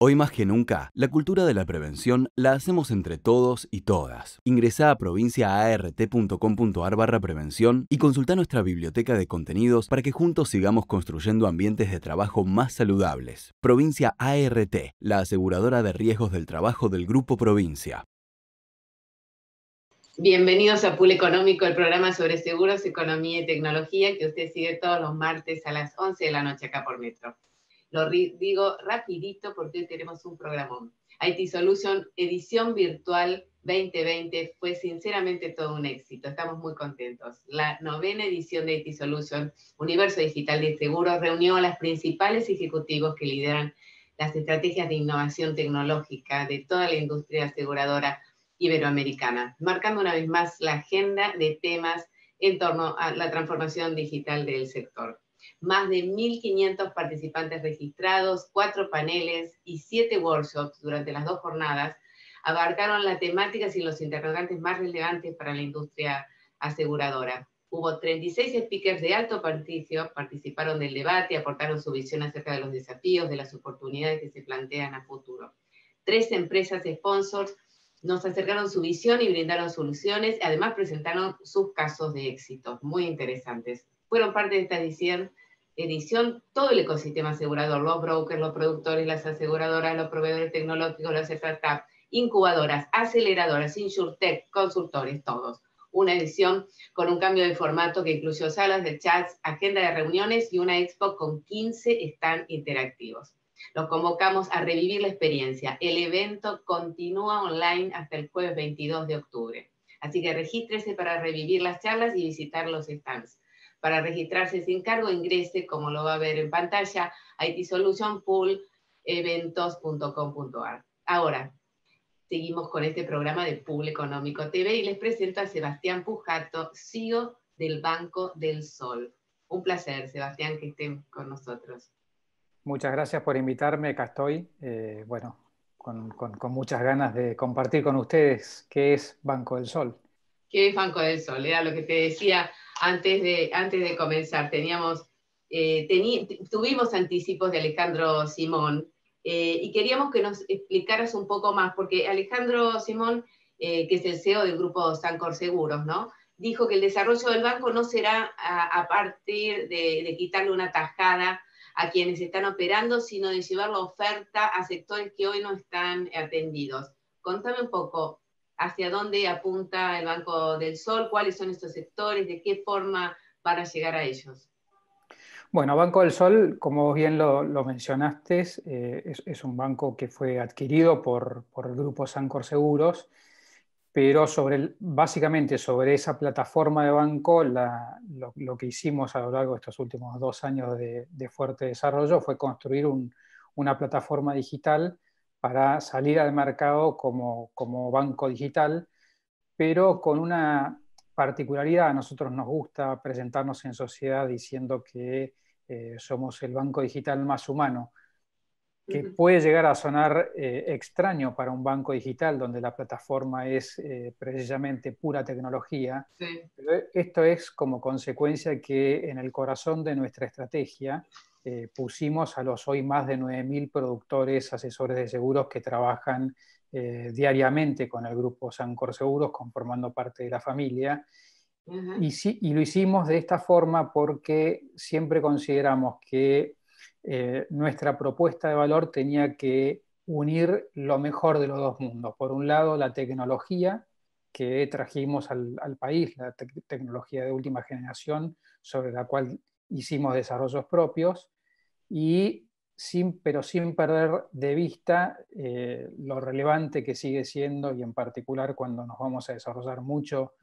Hoy más que nunca, la cultura de la prevención la hacemos entre todos y todas. Ingresa a provinciaart.com.ar barra prevención y consulta nuestra biblioteca de contenidos para que juntos sigamos construyendo ambientes de trabajo más saludables. Provincia ART, la aseguradora de riesgos del trabajo del Grupo Provincia. Bienvenidos a Pool Económico, el programa sobre seguros, economía y tecnología que usted sigue todos los martes a las 11 de la noche acá por Metro. Lo digo rapidito porque hoy tenemos un programón. IT Solution edición virtual 2020 fue sinceramente todo un éxito. Estamos muy contentos. La novena edición de IT Solution, Universo Digital de Seguros, reunió a los principales ejecutivos que lideran las estrategias de innovación tecnológica de toda la industria aseguradora iberoamericana, marcando una vez más la agenda de temas en torno a la transformación digital del sector más de 1.500 participantes registrados, cuatro paneles y siete workshops durante las dos jornadas abarcaron las temáticas y los interrogantes más relevantes para la industria aseguradora. Hubo 36 speakers de alto prestigio, participaron del debate, aportaron su visión acerca de los desafíos, de las oportunidades que se plantean a futuro. Tres empresas sponsors nos acercaron su visión y brindaron soluciones, además presentaron sus casos de éxito, muy interesantes. Fueron parte de esta edición edición todo el ecosistema asegurador, los brokers, los productores, las aseguradoras, los proveedores tecnológicos, las startups, incubadoras, aceleradoras, insurtech, consultores, todos. Una edición con un cambio de formato que incluyó salas de chats, agenda de reuniones y una expo con 15 stands interactivos. Los convocamos a revivir la experiencia. El evento continúa online hasta el jueves 22 de octubre. Así que regístrese para revivir las charlas y visitar los stands. Para registrarse sin cargo, ingrese, como lo va a ver en pantalla, a. Ahora, seguimos con este programa de Pool Económico TV y les presento a Sebastián Pujato, CEO del Banco del Sol. Un placer, Sebastián, que estén con nosotros. Muchas gracias por invitarme, acá estoy. Eh, bueno, con, muchas ganas de compartir con ustedes qué es Banco del Sol. ¿Qué Banco del Sol? Era lo que te decía antes de, antes de comenzar. Teníamos, eh, tuvimos anticipos de Alejandro Simón eh, y queríamos que nos explicaras un poco más, porque Alejandro Simón, eh, que es el CEO del grupo Sancor Seguros, ¿no? dijo que el desarrollo del banco no será a, partir de, de, quitarle una tajada a quienes están operando, sino de llevar la oferta a sectores que hoy no están atendidos. Contame un poco, hacia dónde apunta el Banco del Sol, cuáles son estos sectores, de qué forma van a llegar a ellos. Bueno, Banco del Sol, como bien lo, mencionaste, eh, es, un banco que fue adquirido por, el grupo Sancor Seguros, pero sobre básicamente sobre esa plataforma de banco, lo, que hicimos a lo largo de estos últimos dos años de, fuerte desarrollo fue construir una plataforma digital para salir al mercado como, banco digital, pero con una particularidad. A nosotros nos gusta presentarnos en sociedad diciendo que eh, somos el banco digital más humano, que puede llegar a sonar eh, extraño para un banco digital donde la plataforma es eh, precisamente pura tecnología, pero esto es como consecuencia que en el corazón de nuestra estrategia eh, pusimos a los hoy más de 9.000 productores, asesores de seguros que trabajan eh, diariamente con el grupo Sancor Seguros, conformando parte de la familia. y, lo hicimos de esta forma porque siempre consideramos que eh, nuestra propuesta de valor tenía que unir lo mejor de los dos mundos. Por un lado, la tecnología que trajimos al, país, la tecnología de última generación, sobre la cual hicimos desarrollos propios y sin, pero sin perder de vista eh, lo relevante que sigue siendo y en particular cuando nos vamos a desarrollar mucho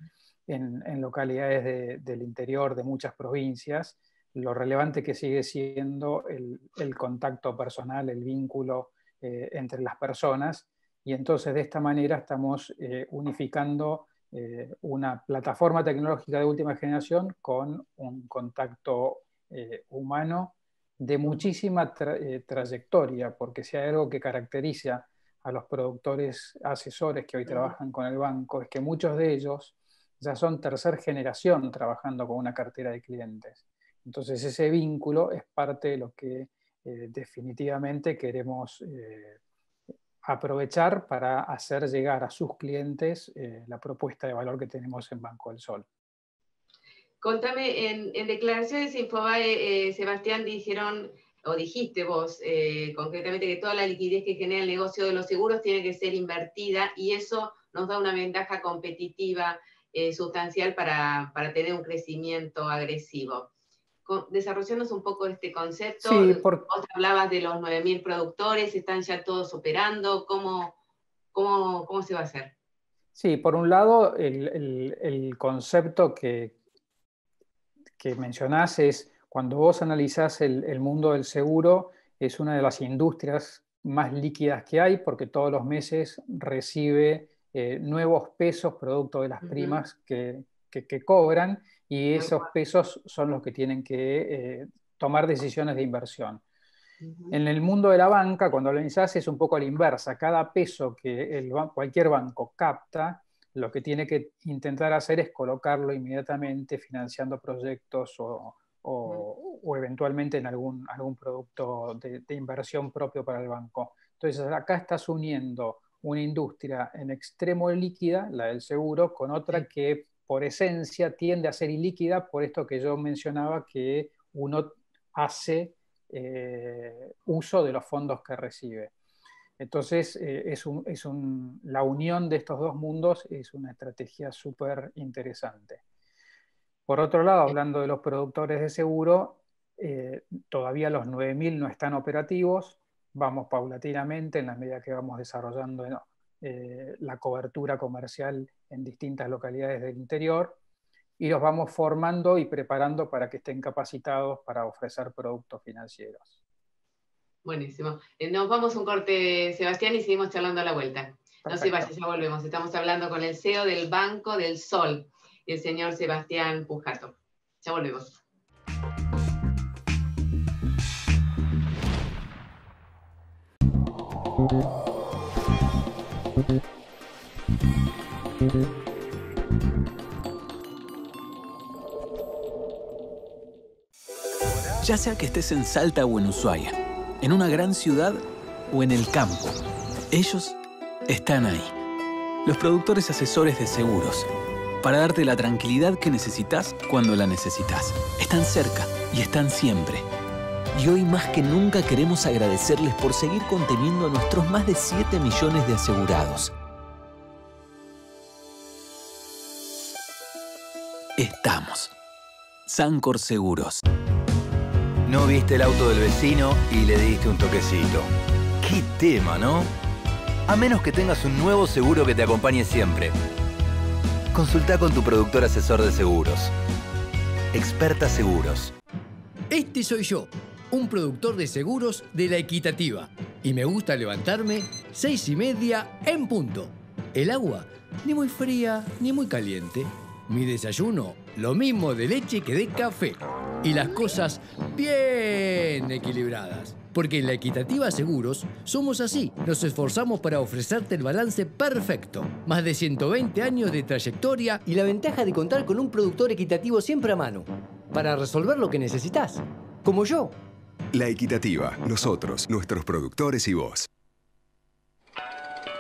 en, localidades del interior de muchas provincias, lo relevante que sigue siendo el, contacto personal, el vínculo eh, entre las personas. Y entonces de esta manera estamos eh, unificando una plataforma tecnológica de última generación con un contacto humano de muchísima eh, trayectoria, porque si hay algo que caracteriza a los productores asesores que hoy trabajan con el banco, es que muchos de ellos ya son tercera generación trabajando con una cartera de clientes. Entonces ese vínculo es parte de lo que eh, definitivamente queremos eh, aprovechar para hacer llegar a sus clientes eh, la propuesta de valor que tenemos en Banco del Sol. Contame, en, declaraciones de Infobae, eh, Sebastián, dijeron, o dijiste vos eh, concretamente, que toda la liquidez que genera el negocio de los seguros tiene que ser invertida y eso nos da una ventaja competitiva sustancial para, para tener un crecimiento agresivo desarrollanos un poco este concepto. Sí, Vos hablabas de los 9.000 productores, ¿están ya todos operando? ¿Cómo, cómo, se va a hacer? Sí, por un lado, el, concepto que, que mencionás es cuando vos analizás el, mundo del seguro, es una de las industrias más líquidas que hay porque todos los meses recibe eh, nuevos pesos producto de las primas que, que cobran y esos pesos son los que tienen que eh, tomar decisiones de inversión. En el mundo de la banca, cuando lo analizás, es un poco a la inversa. Cada peso que el, cualquier banco capta, lo que tiene que intentar hacer es colocarlo inmediatamente financiando proyectos o, eventualmente en algún, algún producto de, de, inversión propio para el banco. Entonces, acá estás uniendo una industria en extremo líquida, la del seguro, con otra que por esencia tiende a ser ilíquida por esto que yo mencionaba que uno hace eh, uso de los fondos que recibe. Entonces, eh, es la unión de estos dos mundos es una estrategia súper interesante. Por otro lado, hablando de los productores de seguro, eh, todavía los 9.000 no están operativos, vamos paulatinamente en la medida que vamos desarrollando eh, la cobertura comercial en distintas localidades del interior y los vamos formando y preparando para que estén capacitados para ofrecer productos financieros. Buenísimo. Eh, nos vamos un corte, Sebastián, y seguimos charlando a la vuelta. No se vaya, ya volvemos. Estamos hablando con el CEO del Banco del Sol, el señor Sebastián Pujato. Ya volvemos. Ya sea que estés en Salta o en Ushuaia, en una gran ciudad o en el campo, ellos están ahí. Los productores asesores de seguros, para darte la tranquilidad que necesitas cuando la necesitas. Están cerca y están siempre. Y hoy más que nunca queremos agradecerles por seguir conteniendo a nuestros más de 7 millones de asegurados Estamos. Sancor Seguros. No viste el auto del vecino y le diste un toquecito. Qué tema, ¿no? A menos que tengas un nuevo seguro que te acompañe siempre. Consulta con tu productor asesor de seguros. Experta Seguros. Este soy yo, un productor de seguros de la Equitativa. Y me gusta levantarme seis y media en punto. El agua, ni muy fría ni muy caliente mi desayuno, lo mismo de leche que de café. Y las cosas bien equilibradas. Porque en la Equitativa Seguros somos así. Nos esforzamos para ofrecerte el balance perfecto. Más de 120 años de trayectoria y la ventaja de contar con un productor equitativo siempre a mano. Para resolver lo que necesitas. Como yo. La Equitativa, nosotros, nuestros productores y vos.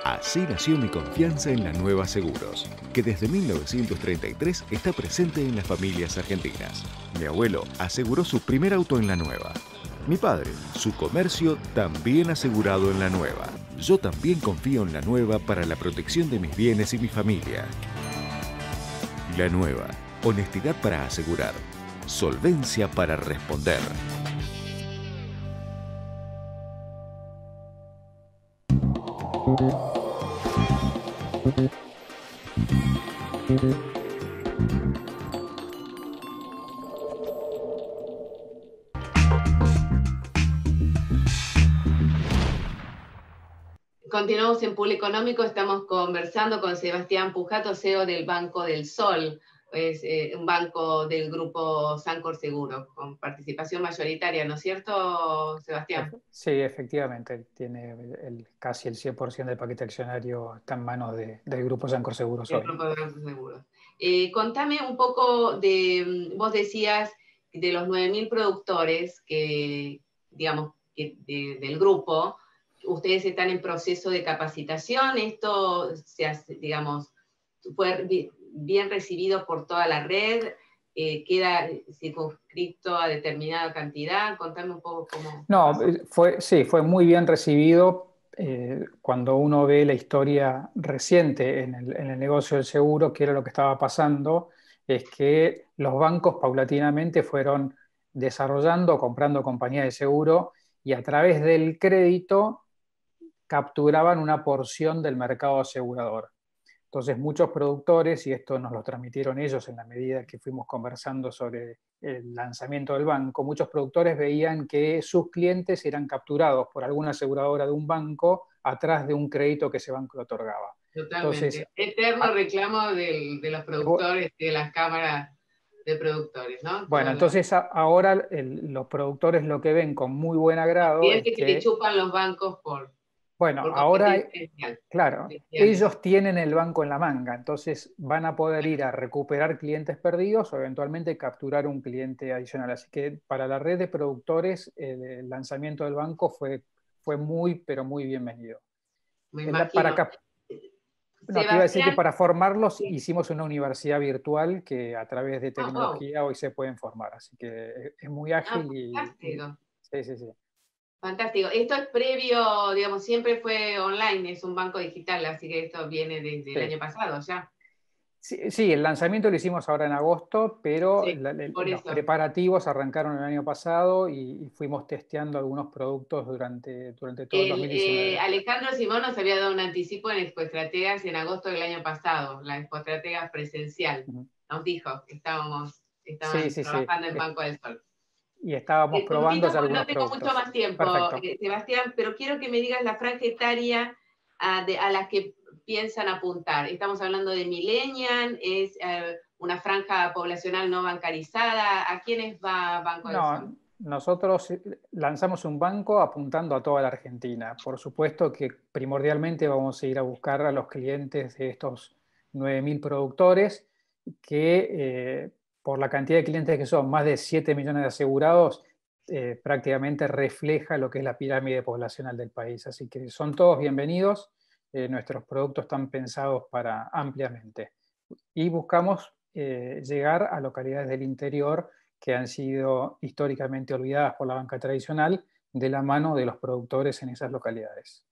Así nació mi confianza en la Nueva Seguros, que desde 1933 está presente en las familias argentinas. Mi abuelo aseguró su primer auto en la Nueva. Mi padre, su comercio también asegurado en la Nueva. Yo también confío en la Nueva para la protección de mis bienes y mi familia. La Nueva, honestidad para asegurar, solvencia para responder. Continuamos en Público Económico, estamos conversando con Sebastián Pujato, CEO del Banco del Sol es eh, un banco del grupo Sancor Seguro, con participación mayoritaria, ¿no es cierto, Sebastián? Sí, efectivamente, tiene el, casi el 100% del paquete accionario está en manos del grupo Sancor Seguros el Grupo Sancor Seguros. Eh, contame un poco de, vos decías, de los 9.000 productores que, digamos, del grupo, ustedes están en proceso de capacitación, esto se hace, digamos, fue bien recibido por toda la red, eh, queda circunscrito a determinada cantidad, contame un poco cómo... No, eh, fue, sí, fue muy bien recibido. Eh, cuando uno ve la historia reciente en el, en el negocio del seguro, que era lo que estaba pasando, es que los bancos paulatinamente fueron desarrollando, comprando compañías de seguro y a través del crédito capturaban una porción del mercado asegurador. Entonces muchos productores, y esto nos lo transmitieron ellos en la medida que fuimos conversando sobre el lanzamiento del banco, muchos productores veían que sus clientes eran capturados por alguna aseguradora de un banco atrás de un crédito que ese banco le otorgaba. Totalmente. Eterno ah, reclamo de los productores y de las cámaras de productores, ¿no? Bueno, entonces ahora los productores lo que ven con muy buen agrado. es que, que te chupan los bancos por bueno, ahora, claro, ellos tienen el banco en la manga, entonces van a poder ir a recuperar clientes perdidos o eventualmente capturar un cliente adicional. Así que para la red de productores, el, lanzamiento del banco fue, fue muy, pero muy bienvenido. para no, te iba a decir que para formarlos hicimos una universidad virtual que a través de tecnología hoy se pueden formar, así que es muy ah, ágil y, Sí, sí, sí. Fantástico. Esto es previo, digamos, siempre fue online, es un banco digital, así que esto viene desde el año pasado ya. Sí, el lanzamiento lo hicimos ahora en agosto, pero los preparativos arrancaron el año pasado y, fuimos testeando algunos productos durante, durante todo el, 2019. Eh, Alejandro Simón nos había dado un anticipo en Expoestrategas en agosto del año pasado, la Expoestrategas presencial. Nos dijo que estábamos, trabajando en Banco del Sol y estábamos eh, probando algunos No tengo mucho más tiempo, eh, Sebastián, pero quiero que me digas la franja etaria a, de, a la que piensan apuntar. Estamos hablando de millennial, es eh, una franja poblacional no bancarizada. ¿A quiénes va Banco no, Nosotros lanzamos un banco apuntando a toda la Argentina. Por supuesto que primordialmente vamos a ir a buscar a los clientes de estos 9.000 productores que por la cantidad de clientes que son, más de 7 millones de asegurados, eh, prácticamente refleja lo que es la pirámide poblacional del país. Así que son todos bienvenidos. Eh, nuestros productos están pensados para ampliamente. Y buscamos eh, llegar a localidades del interior que han sido históricamente olvidadas por la banca tradicional de la mano de los productores en esas localidades.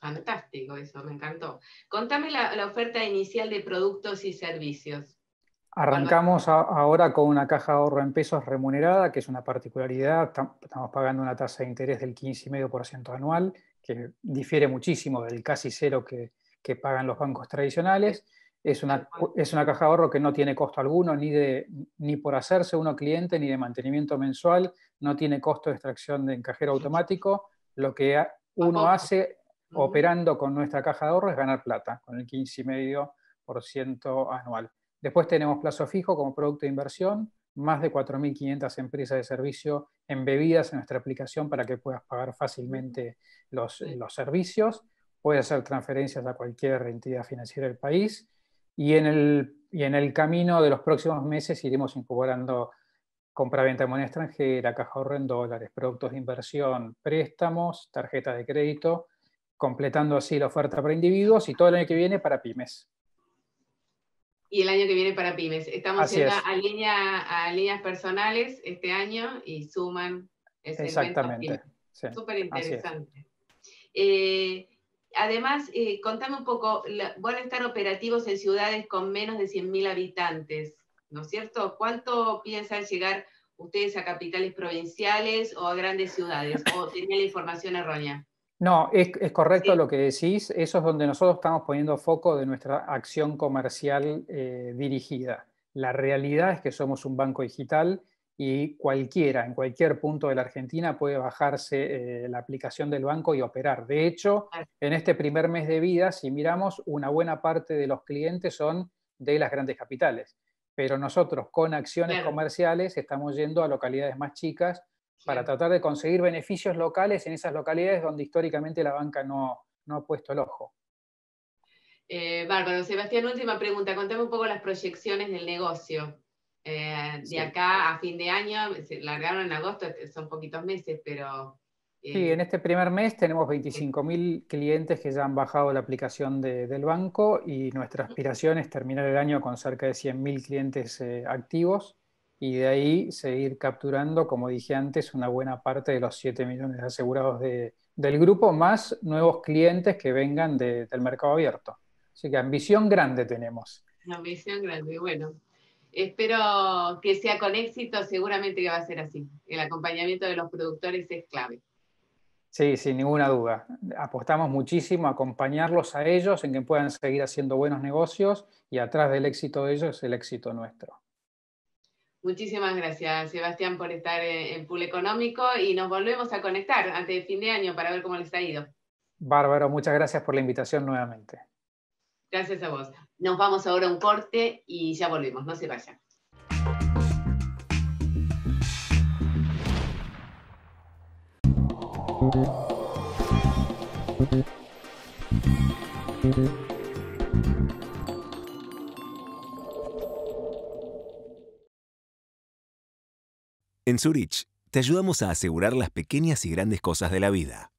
Fantástico eso, me encantó. Contame la oferta inicial de productos y servicios. Arrancamos ahora con una caja de ahorro en pesos remunerada, que es una particularidad. Estamos pagando una tasa de interés del 15,5% anual, que difiere muchísimo del casi cero que, pagan los bancos tradicionales. Es una, es una, caja de ahorro que no tiene costo alguno, ni, de, ni por hacerse uno cliente, ni de mantenimiento mensual, no tiene costo de extracción de cajero automático. Lo que uno hace operando con nuestra caja de ahorro es ganar plata, con el 15,5% anual. Después tenemos plazo fijo como producto de inversión, más de 4.500 empresas de servicio embebidas en nuestra aplicación para que puedas pagar fácilmente los, los servicios. Puedes hacer transferencias a cualquier entidad financiera del país. Y en, el, y en el camino de los próximos meses iremos incorporando compra-venta de moneda extranjera, caja ahorro en dólares, productos de inversión, préstamos, tarjetas de crédito, completando así la oferta para individuos y todo el año que viene para pymes y el año que viene para pymes. Estamos yendo a, línea, a líneas personales este año y suman ese Exactamente. Súper interesante. Eh, además, eh, contame un poco, van a estar operativos en ciudades con menos de 100.000 habitantes, ¿no es cierto? ¿Cuánto piensan llegar ustedes a capitales provinciales o a grandes ciudades? ¿O tenía la información errónea? No, es, correcto lo que decís. Eso es donde nosotros estamos poniendo foco de nuestra acción comercial eh, dirigida. La realidad es que somos un banco digital y cualquiera, en cualquier punto de la Argentina, puede bajarse eh, la aplicación del banco y operar. De hecho, en este primer mes de vida, si miramos, una buena parte de los clientes son de las grandes capitales. Pero nosotros con acciones comerciales estamos yendo a localidades más chicas para tratar de conseguir beneficios locales en esas localidades donde históricamente la banca no, ha puesto el ojo. Eh, bárbaro. Sebastián, última pregunta. Contame un poco las proyecciones del negocio. Eh, de acá a fin de año, se largaron en agosto, son poquitos meses, pero Sí, en este primer mes tenemos 25.000 clientes que ya han bajado la aplicación del banco y nuestra aspiración es terminar el año con cerca de 100.000 clientes eh, activos y de ahí seguir capturando, como dije antes, una buena parte de los 7 millones asegurados del grupo, más nuevos clientes que vengan del mercado abierto. Así que ambición grande tenemos. Ambición grande, bueno. Espero que sea con éxito, seguramente que va a ser así. El acompañamiento de los productores es clave. Sí, sin ninguna duda. Apostamos muchísimo a acompañarlos a ellos en que puedan seguir haciendo buenos negocios y atrás del éxito de ellos el éxito nuestro. Muchísimas gracias, Sebastián, por estar en Pool Económico y nos volvemos a conectar antes de fin de año para ver cómo les ha ido. Bárbaro, muchas gracias por la invitación nuevamente. Gracias a vos. Nos vamos ahora a un corte y ya volvemos, no se vayan. En Zurich te ayudamos a asegurar las pequeñas y grandes cosas de la vida.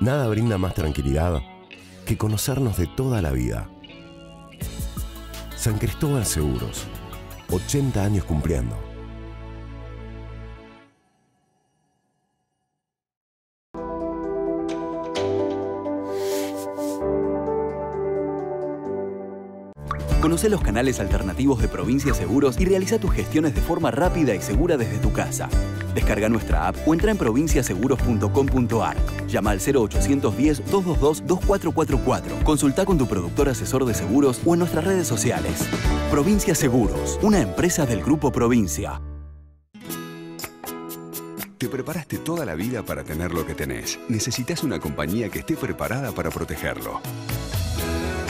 Nada brinda más tranquilidad que conocernos de toda la vida. San Cristóbal Seguros, 80 años cumpliendo. Conoce los canales alternativos de Provincia Seguros y realiza tus gestiones de forma rápida y segura desde tu casa. Descarga nuestra app o entra en provinciaseguros.com.ar. Llama al 0810-222-2444. Consulta con tu productor asesor de seguros o en nuestras redes sociales. Provincia Seguros, una empresa del Grupo Provincia. Te preparaste toda la vida para tener lo que tenés. Necesitas una compañía que esté preparada para protegerlo.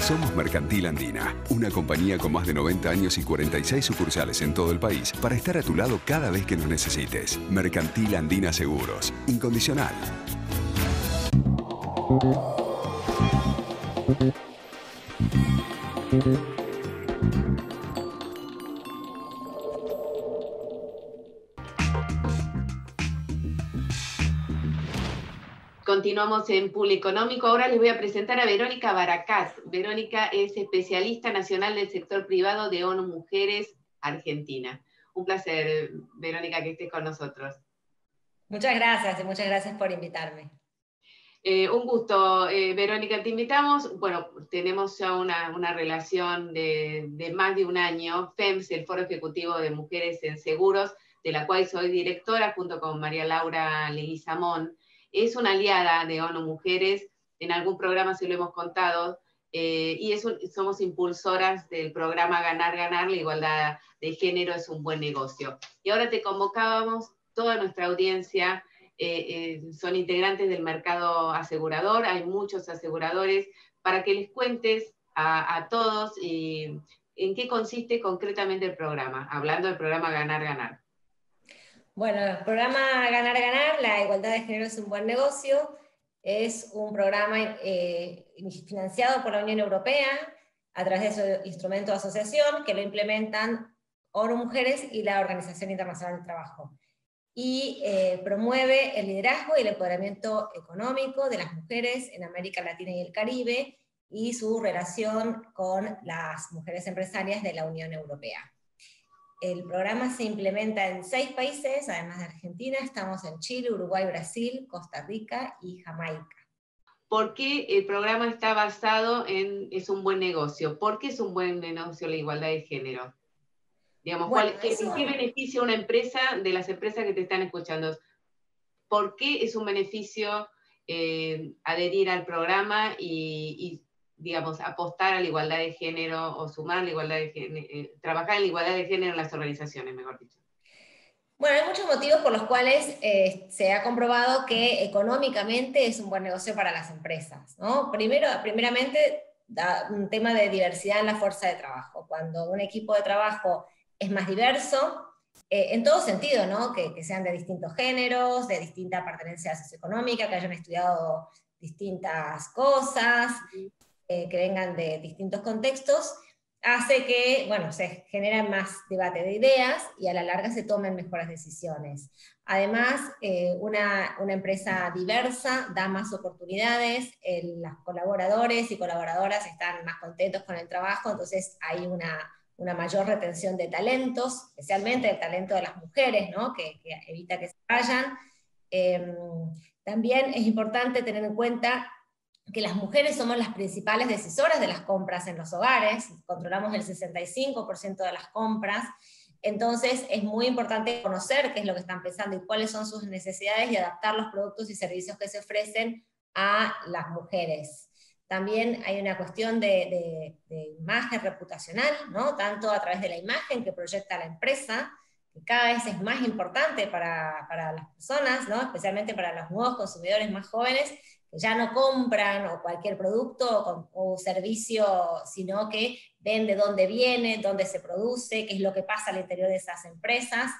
Somos Mercantil Andina, una compañía con más de 90 años y 46 sucursales en todo el país para estar a tu lado cada vez que nos necesites. Mercantil Andina Seguros, incondicional. Continuamos en Pool Económico. Ahora les voy a presentar a Verónica Baracás. Verónica es especialista nacional del sector privado de ONU Mujeres Argentina. Un placer, Verónica, que estés con nosotros. Muchas gracias y muchas gracias por invitarme. Eh, un gusto, eh, Verónica, te invitamos. Bueno, tenemos ya una, relación de, de, más de un año, FEMS, el Foro Ejecutivo de Mujeres en Seguros, de la cual soy directora junto con María Laura Leguizamón es una aliada de ONU Mujeres, en algún programa se lo hemos contado, eh, y somos impulsoras del programa Ganar, Ganar, la igualdad de género es un buen negocio. Y ahora te convocábamos, toda nuestra audiencia eh, eh, son integrantes del mercado asegurador, hay muchos aseguradores, para que les cuentes a, a todos en qué consiste concretamente el programa, hablando del programa Ganar, Ganar. Bueno, el programa Ganar Ganar, la igualdad de género es un buen negocio, es un programa eh, financiado por la Unión Europea a través de su instrumento de asociación que lo implementan ONU Mujeres y la Organización Internacional del Trabajo. Y eh, promueve el liderazgo y el empoderamiento económico de las mujeres en América Latina y el Caribe y su relación con las mujeres empresarias de la Unión Europea. El programa se implementa en seis países, además de Argentina, estamos en Chile, Uruguay, Brasil, Costa Rica y Jamaica. ¿Por qué el programa está basado en es un buen negocio? ¿Por qué es un buen negocio la igualdad de género? Digamos, ¿qué, beneficia una empresa de las empresas que te están escuchando? ¿Por qué es un beneficio eh, adherir al programa y digamos, apostar a la igualdad de género o sumar la igualdad de género, eh, trabajar en la igualdad de género en las organizaciones, mejor dicho? Bueno, hay muchos motivos por los cuales eh, se ha comprobado que económicamente es un buen negocio para las empresas. ¿no? Primero, primeramente, da un tema de diversidad en la fuerza de trabajo. Cuando un equipo de trabajo es más diverso, eh, en todo sentido, ¿no? que, que, sean de distintos géneros, de distinta pertenencia socioeconómica, que hayan estudiado distintas cosas, eh, que vengan de distintos contextos, hace que, bueno, se genera más debate de ideas y a la larga se tomen mejores decisiones. Además, eh, una, empresa diversa da más oportunidades, los colaboradores y colaboradoras están más contentos con el trabajo, entonces hay una, mayor retención de talentos, especialmente el talento de las mujeres, ¿no? que, evita que se vayan. Em, también es importante tener en cuenta que las mujeres somos las principales decisoras de las compras en los hogares, controlamos el 65% de las compras, entonces es muy importante conocer qué es lo que están pensando y cuáles son sus necesidades y adaptar los productos y servicios que se ofrecen a las mujeres. También hay una cuestión de, imagen reputacional, ¿no? tanto a través de la imagen que proyecta la empresa, que cada vez es más importante para, para las personas, ¿no? especialmente para los nuevos consumidores más jóvenes, ya no compran o cualquier producto o, servicio, sino que ven de dónde viene, dónde se produce, qué es lo que pasa al interior de esas empresas.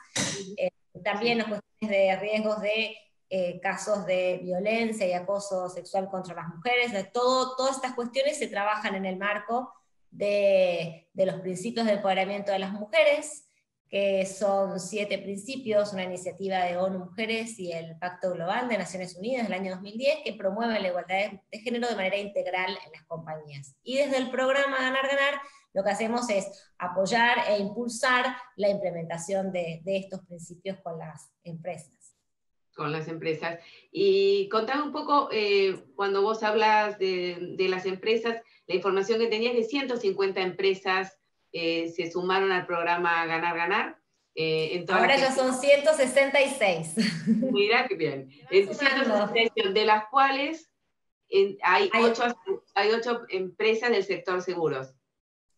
Eh, también las cuestiones de riesgos de eh, casos de violencia y acoso sexual contra las mujeres. De todo, todas estas cuestiones se trabajan en el marco de, de los principios de empoderamiento de las mujeres, que son siete principios, una iniciativa de ONU Mujeres y el Pacto Global de Naciones Unidas del año 2010, que promueve la igualdad de género de manera integral en las compañías. Y desde el programa Ganar Ganar, lo que hacemos es apoyar e impulsar la implementación de, estos principios con las empresas. Con las empresas. Y contame un poco, eh, cuando vos hablas de, de las empresas, la información que tenías de 150 empresas eh, se sumaron al programa Ganar Ganar. Eh, Ahora ya son 166. Mira qué bien. de las cuales hay, ocho, hay ocho empresas del sector seguros.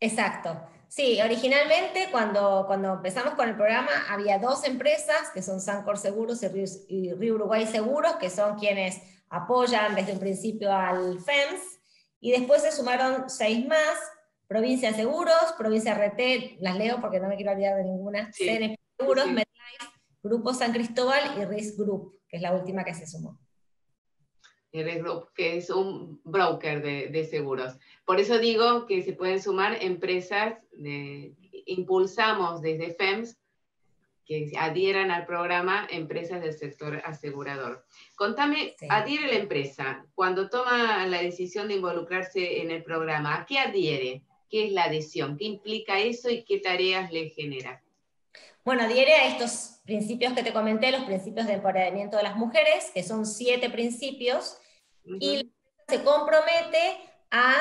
Exacto. Sí, originalmente cuando, cuando empezamos con el programa había dos empresas, que son Sancor Seguros y Río Uruguay Seguros, que son quienes apoyan desde un principio al FEMS, y después se sumaron seis más, Provincia de Seguros, Provincia RT, las leo porque no me quiero olvidar de ninguna, CNP Seguros, MedLife, Grupo San Cristóbal y Risk Group, que es la última que se sumó. Risk Group, que es un broker de, seguros. Por eso digo que se pueden sumar empresas, impulsamos desde FEMS que adhieran al programa empresas del sector asegurador. Contame, adhiere la empresa, cuando toma la decisión de involucrarse en el programa, ¿a qué adhiere? ¿Qué es la adhesión? ¿Qué implica eso y qué tareas le genera? Bueno, adhiere a estos principios que te comenté, los principios de empoderamiento de las mujeres, que son siete principios, y se compromete a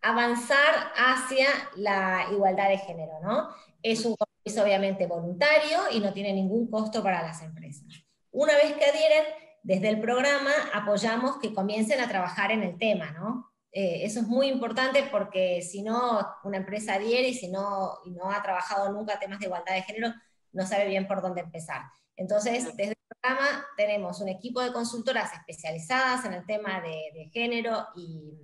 avanzar hacia la igualdad de género, ¿no? Es un compromiso obviamente voluntario y no tiene ningún costo para las empresas. Una vez que adhieren, desde el programa apoyamos que comiencen a trabajar en el tema, ¿no? Eh, eso es muy importante porque si no, una empresa adhiere y si no, y no ha trabajado nunca temas de igualdad de género, no sabe bien por dónde empezar. Entonces, desde el programa tenemos un equipo de consultoras especializadas en el tema de, género y,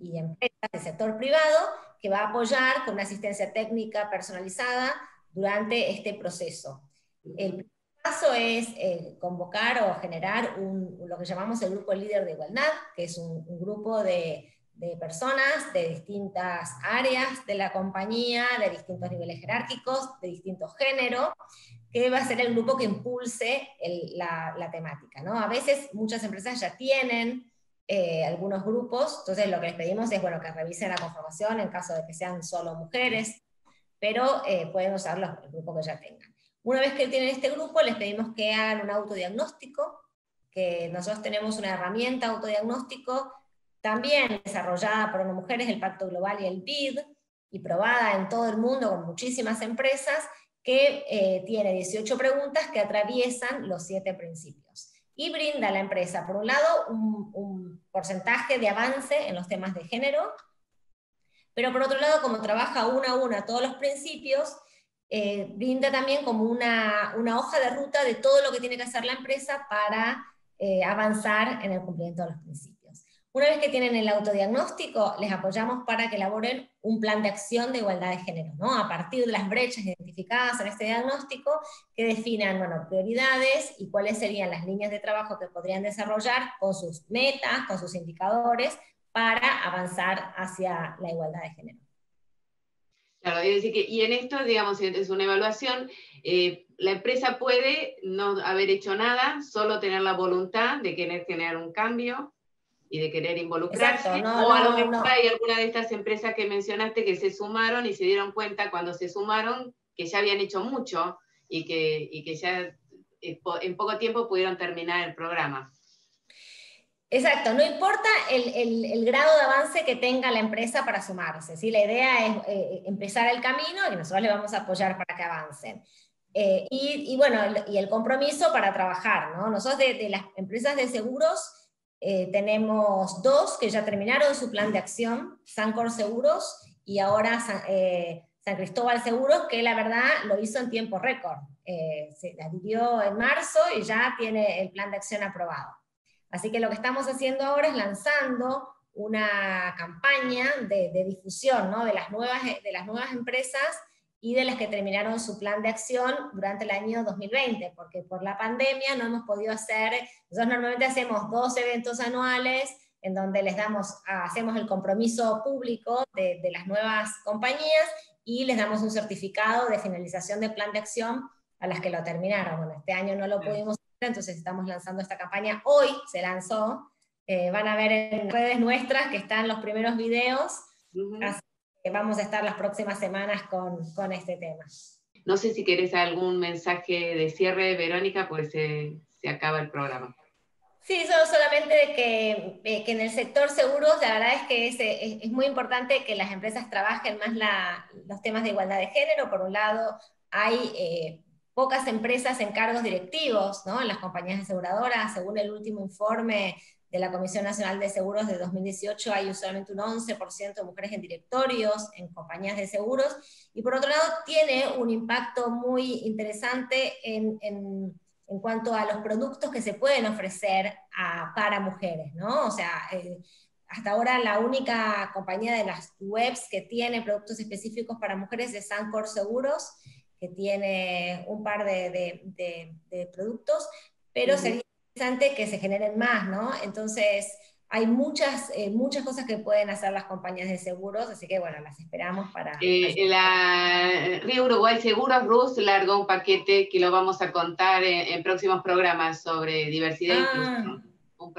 y, empresas del sector privado que va a apoyar con una asistencia técnica personalizada durante este proceso. El paso es eh, convocar o generar lo que llamamos el grupo líder de igualdad, que es un, grupo de, personas de distintas áreas de la compañía, de distintos niveles jerárquicos, de distintos géneros, que va a ser el grupo que impulse la, temática. ¿no? A veces muchas empresas ya tienen eh, algunos grupos, entonces lo que les pedimos es bueno, que revisen la conformación en caso de que sean solo mujeres, pero eh, pueden usar el grupo que ya tengan. Una vez que tienen este grupo, les pedimos que hagan un autodiagnóstico, que nosotros tenemos una herramienta autodiagnóstico también desarrollada por unas mujeres, el Pacto Global y el BID, y probada en todo el mundo con muchísimas empresas, que eh, tiene 18 preguntas que atraviesan los siete principios. Y brinda a la empresa, por un lado, un, un porcentaje de avance en los temas de género, pero por otro lado, como trabaja una a una todos los principios, eh, brinda también como una, hoja de ruta de todo lo que tiene que hacer la empresa para eh, avanzar en el cumplimiento de los principios. Una vez que tienen el autodiagnóstico, les apoyamos para que elaboren un plan de acción de igualdad de género, ¿no? a partir de las brechas identificadas en este diagnóstico, que definan bueno, prioridades y cuáles serían las líneas de trabajo que podrían desarrollar con sus metas, con sus indicadores, para avanzar hacia la igualdad de género. Claro, es decir que, y en esto, digamos, es una evaluación, eh, la empresa puede no haber hecho nada, solo tener la voluntad de querer generar un cambio y de querer involucrarse. o a lo mejor hay alguna de estas empresas que mencionaste que se sumaron y se dieron cuenta cuando se sumaron que ya habían hecho mucho y que, y que ya eh, en poco tiempo pudieron terminar el programa. Exacto, no importa el, el, grado de avance que tenga la empresa para sumarse, ¿sí? la idea es eh, empezar el camino y nosotros le vamos a apoyar para que avancen. Eh, y, bueno, y el compromiso para trabajar. ¿no? Nosotros de, las empresas de seguros eh, tenemos dos que ya terminaron su plan de acción, Sancor Seguros y ahora San, San Cristóbal Seguros, que la verdad lo hizo en tiempo récord. se adhirió en marzo y ya tiene el plan de acción aprobado. Así que lo que estamos haciendo ahora es lanzando una campaña de, difusión ¿no? de, las nuevas, de las nuevas empresas y de las que terminaron su plan de acción durante el año 2020, porque por la pandemia no hemos podido hacer, nosotros normalmente hacemos dos eventos anuales en donde les damos, hacemos el compromiso público de, de las nuevas compañías y les damos un certificado de finalización de plan de acción a las que lo terminaron. Bueno, este año no lo pudimos entonces estamos lanzando esta campaña. Hoy se lanzó, eh, van a ver en redes nuestras que están los primeros videos, así que vamos a estar las próximas semanas con, con, este tema. No sé si querés algún mensaje de cierre, Verónica, pues se, se acaba el programa. Sí, solo solamente que, eh, que, en el sector seguros, la verdad es que es, es, muy importante que las empresas trabajen más la, los temas de igualdad de género. Por un lado, hay eh, pocas empresas en cargos directivos ¿no? en las compañías aseguradoras. Según el último informe de la Comisión Nacional de Seguros de 2018, hay solamente un 11% de mujeres en directorios, en compañías de seguros. Y por otro lado, tiene un impacto muy interesante en, en, en cuanto a los productos que se pueden ofrecer a, para mujeres. ¿no? O sea, eh, hasta ahora la única compañía de las webs que tiene productos específicos para mujeres es Sancor Seguros que tiene un par de, de, productos, pero sería interesante que se generen más, ¿no? Entonces, hay muchas, eh, muchas cosas que pueden hacer las compañías de seguros, así que bueno, las esperamos para... Eh, la Río Uruguay Seguros, Rus, largó un paquete que lo vamos a contar en, próximos programas sobre diversidad ah. Un,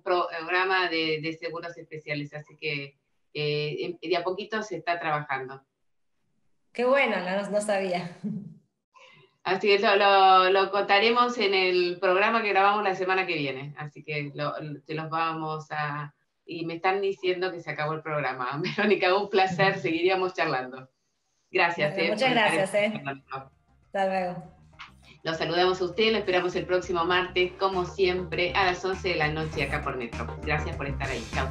programa de, seguros especiales, así que eh, de a poquito se está trabajando. Qué bueno, no, sabía. Así es, lo, lo, contaremos en el programa que grabamos la semana que viene. Así que te los vamos a... Y me están diciendo que se acabó el programa. Verónica, un placer, seguiríamos charlando. Gracias. Eh, muchas gracias. Eh. Hasta luego. Los saludamos a ustedes, lo esperamos el próximo martes, como siempre, a las 11 de la noche acá por Metro. Gracias por estar ahí. Chao.